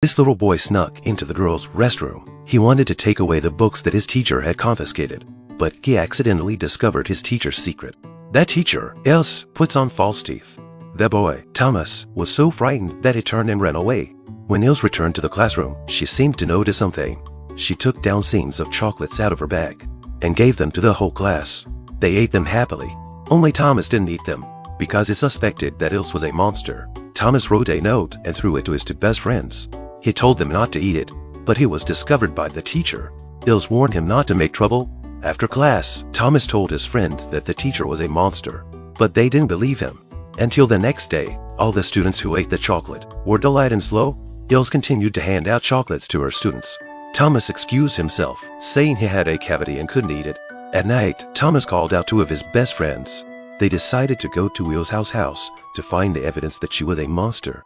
This little boy snuck into the girls' restroom. He wanted to take away the books that his teacher had confiscated, but he accidentally discovered his teacher's secret. That teacher, Ilse, puts on false teeth. The boy, Thomas, was so frightened that he turned and ran away. When Ilse returned to the classroom, she seemed to notice something. She took down scenes of chocolates out of her bag and gave them to the whole class. They ate them happily. Only Thomas didn't eat them because he suspected that Ilse was a monster. Thomas wrote a note and threw it to his two best friends. He told them not to eat it, but he was discovered by the teacher. Ilse warned him not to make trouble. After class, Thomas told his friends that the teacher was a monster, but they didn't believe him. Until the next day, all the students who ate the chocolate were delighted and slow. Ilse continued to hand out chocolates to her students. Thomas excused himself, saying he had a cavity and couldn't eat it. At night, Thomas called out two of his best friends. They decided to go to Ilse's house house to find the evidence that she was a monster.